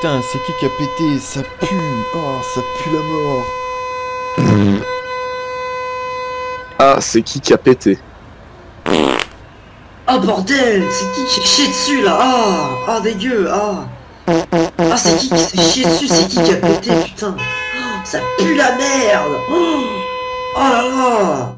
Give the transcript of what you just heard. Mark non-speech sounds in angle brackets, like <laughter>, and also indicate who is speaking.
Speaker 1: putain, c'est qui qui a pété? Ça pue. Oh, ça pue la mort. <clears throat>
Speaker 2: Ah, c'est qui qui a pété?
Speaker 3: Ah bordel! C'est qui qui a chié dessus là? Ah Ah dégueu Ah. Ah c'est qui qui s'est chié dessus? C'est qui qui a pété putain? Oh, Ça pue la merde! Oh, oh là là!